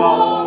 Oh.